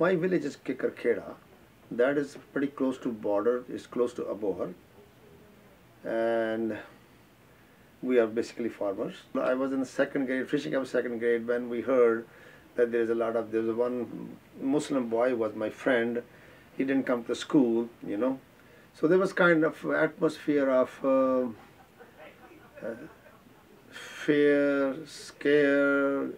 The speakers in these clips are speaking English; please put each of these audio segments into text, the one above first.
My village is Kikarkheda. That is pretty close to border. It's close to Abohar, and we are basically farmers. I was in second grade, finishing up second grade, when we heard that there is a lot of there was one Muslim boy was my friend. He didn't come to school, you know. So there was kind of atmosphere of uh, uh, fear, scare,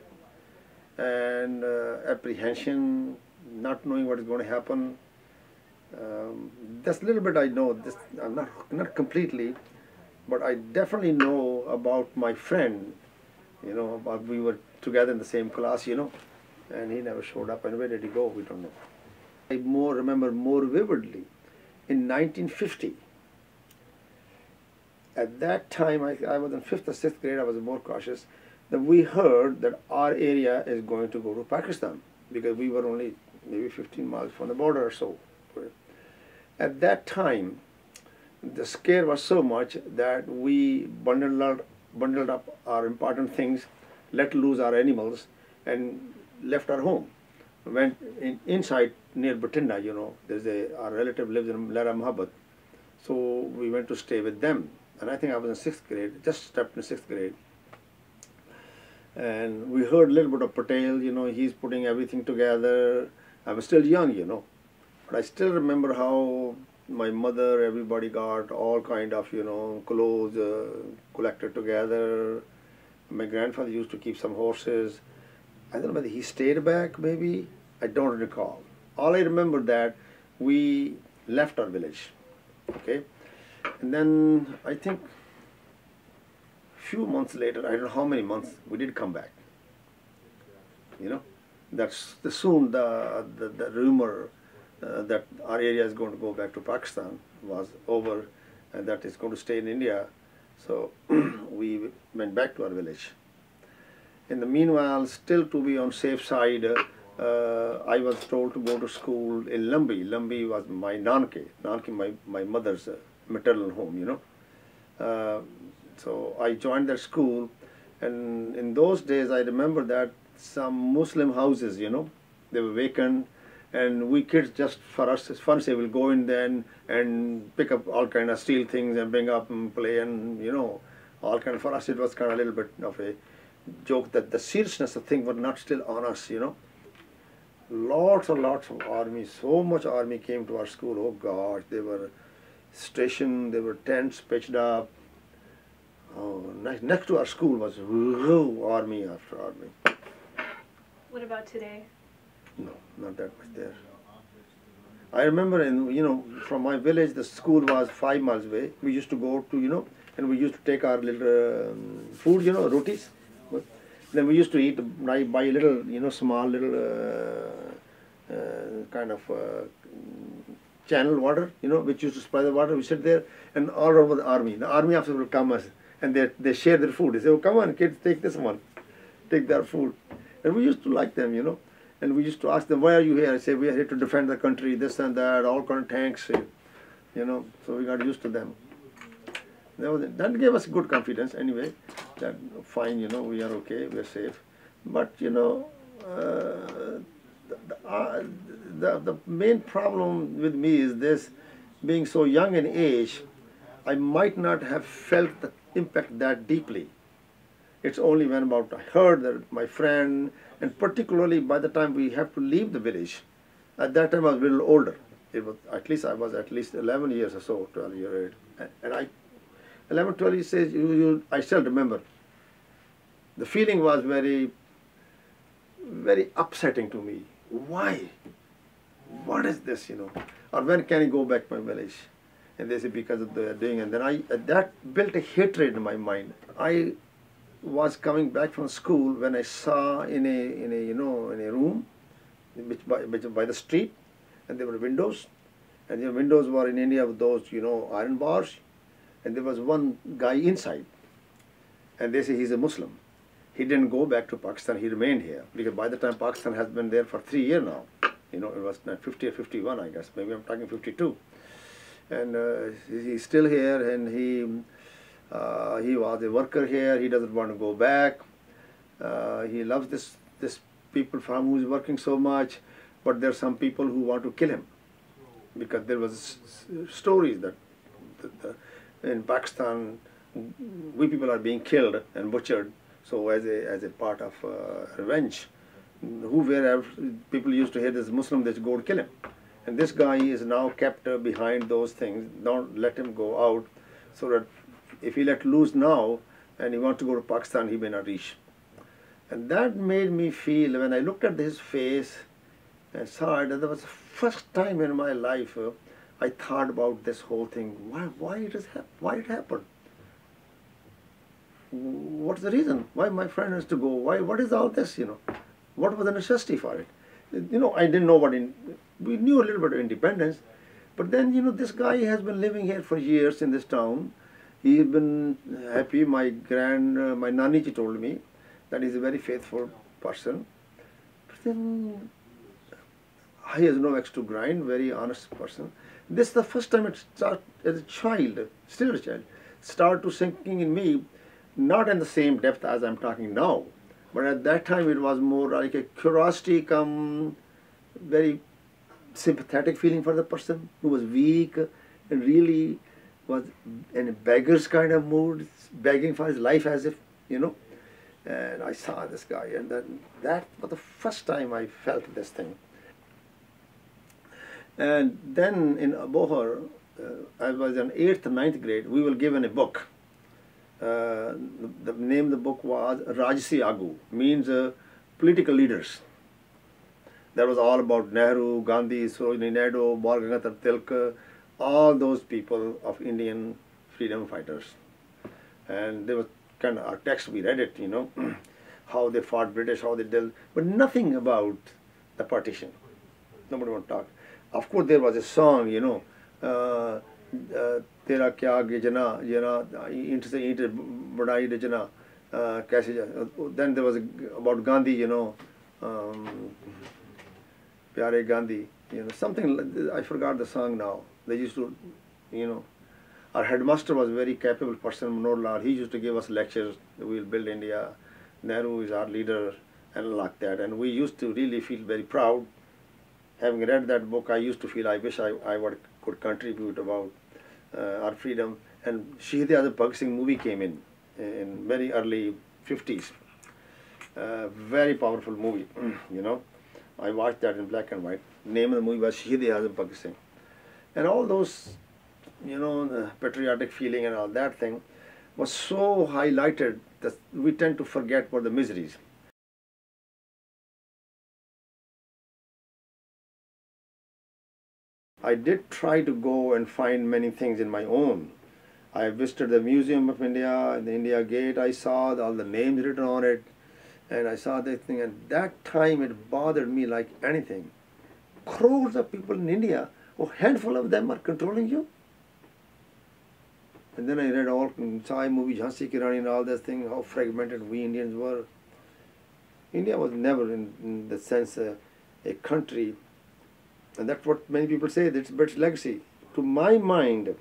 and uh, apprehension, not knowing what is going to happen. Um, that's a little bit I know. This I'm not not completely, but I definitely know about my friend. You know, about we were together in the same class. You know, and he never showed up. And where did he go? We don't know. I more remember more vividly in 1950. At that time, I, I was in fifth or sixth grade. I was more cautious. That we heard that our area is going to go to Pakistan because we were only maybe 15 miles from the border or so. At that time, the scare was so much that we bundled up, bundled up our important things, let loose our animals, and left our home. Went in, inside near Bathinda, you know, there's a our relative lives in Lara Mahabat. So we went to stay with them. And I think I was in sixth grade, just stepped in sixth grade. And we heard a little bit of Patel, you know, he's putting everything together. I was still young, you know. But I still remember how my mother, everybody got all kind of, you know, clothes uh, collected together. My grandfather used to keep some horses. I don't know whether he stayed back, maybe. I don't recall. All I remember that we left our village, okay? And then I think few months later, I don't know how many months, we did come back. You know, that's the, soon the, the, the rumor uh, that our area is going to go back to Pakistan was over and that is going to stay in India. So we went back to our village. In the meanwhile, still to be on safe side, uh, I was told to go to school in Lambi. Lambi was my Nanke, Nanke my, my mother's uh, maternal home, you know. Uh, so I joined that school and in those days I remember that some Muslim houses, you know, they were vacant and we kids just for us it's fun say we'll go in then and pick up all kind of steel things and bring up and play and you know all kind of for us it was kind of a little bit of a joke that the seriousness of things were not still on us you know. Lots and lots of army so much army came to our school oh gosh they were stationed they were tents pitched up. Oh next, next to our school was army after army what about today no, not that much there. I remember, in you know, from my village, the school was five miles away. We used to go to, you know, and we used to take our little um, food, you know, rotis. But then we used to eat, buy, a little, you know, small little uh, uh, kind of uh, channel water, you know, which used to supply the water. We sit there, and all over the army. The army officers will come us, and they they share their food. They say, "Oh, come on, kids, take this one, take their food," and we used to like them, you know. And we used to ask them, why are you here? I say, we are here to defend the country, this and that, all kind of tanks, you know, so we got used to them. That gave us good confidence anyway, that fine, you know, we are okay, we are safe. But, you know, uh, the, uh, the, the main problem with me is this, being so young in age, I might not have felt the impact that deeply. It's only when about I heard that my friend, and particularly by the time we have to leave the village, at that time I was a little older. It was at least I was at least 11 years or so, 12 years old, and I, 11, 12 years says you, you, I still remember. The feeling was very, very upsetting to me. Why? What is this, you know? Or when can I go back to my village? And they say because of the doing, and then I that built a hatred in my mind. I was coming back from school when I saw in a in a you know in a room, which by, which by the street, and there were windows, and the windows were in any of those you know iron bars, and there was one guy inside, and they say he's a Muslim. He didn't go back to Pakistan. He remained here because by the time Pakistan has been there for three years now, you know it was 50 or 51, I guess. Maybe I'm talking 52, and uh, he's still here, and he uh, he was a worker here. He doesn't want to go back. Uh, he loves this this people from who is working so much. but there are some people who want to kill him because there was stories that in Pakistan we people are being killed and butchered. So as a as a part of uh, revenge, who people used to hear this Muslim, they go to kill him, and this guy is now kept behind those things. Don't let him go out, so that if he let loose now and he wants to go to Pakistan, he may not reach. And that made me feel when I looked at his face and saw it, that was the first time in my life uh, I thought about this whole thing. Why why it hap- why it happened? What's the reason? Why my friend has to go? Why what is all this? You know, what was the necessity for it? You know, I didn't know what in we knew a little bit of independence, but then you know this guy has been living here for years in this town. He's been happy. My grand, uh, my naniji told me that he's a very faithful person. But then he has no axe to grind, very honest person. This is the first time it start as a child, still a child, start to sinking in me, not in the same depth as I'm talking now, but at that time it was more like a curiosity come very sympathetic feeling for the person who was weak and really was in a beggar's kind of mood, begging for his life as if, you know. And I saw this guy, and then that was the first time I felt this thing. And then in Abohar, uh, I was in eighth, ninth grade. We were given a book. Uh, the, the name of the book was Rajasi Agu, means uh, political leaders. That was all about Nehru, Gandhi, Sarojini Naidu, Bal Gangadhar Tilak, all those people of Indian freedom fighters. And there was kind of our text, we read it, you know, how they fought British, how they dealt, but nothing about the partition. Nobody want to talk. Of course, there was a song, you know, uh, uh, तेरा क्या आगे जना जना ईंट से ईंट बढ़ाई रे जना uh, कैसे जा- then there was a, about Gandhi, you know, um, Pyare Gandhi, you know, something, like- I forgot. They used to, you know, our headmaster was a very capable person, Manor Lal. He used to give us lectures, we'll build India, Nehru is our leader, and like that. And we used to really feel very proud. Having read that book, I used to feel I wish I, I would, could contribute about uh, our freedom. And Shahid Azam Bhagat Singh movie came in, in very early 50s. Uh, very powerful movie, you know. I watched that in black and white. Name of the movie was Shahid Azam Bhagat Singh. And all those, you know, the patriotic feeling and all that thing was so highlighted that we tend to forget about the miseries. I did try to go and find many things in my own. I visited the Museum of India, the India Gate. I saw all the names written on it, and I saw that thing. And that time it bothered me like anything. Crores of people in India, a handful of them are controlling you. And then I read all saw a movie Jhansi Ki Rani and all this thing, how fragmented we Indians were. India was never, in, in the sense, uh, a country, and that's what many people say. That's British legacy. To my mind,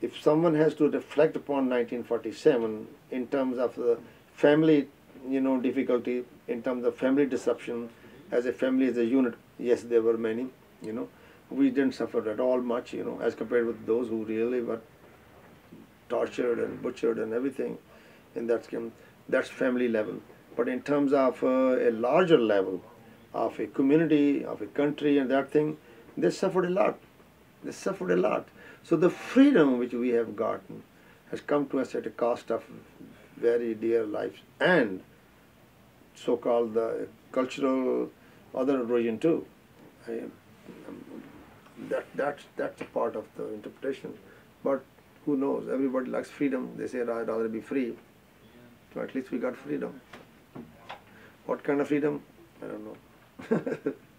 if someone has to reflect upon 1947 in terms of the family, you know, difficulty, in terms of family disruption, as a family, as a unit, yes, there were many, you know. We didn't suffer at all much, you know, as compared with those who really were tortured and butchered and everything in that scheme. That's family level. But in terms of uh, a larger level, of a community, of a country, and that thing, they suffered a lot. They suffered a lot. So the freedom which we have gotten has come to us at a cost of very dear lives and so-called the cultural other erosion too. I, that that's that's a part of the interpretation. But who knows? Everybody likes freedom. They say I'd rather be free. So at least we got freedom. What kind of freedom? I don't know.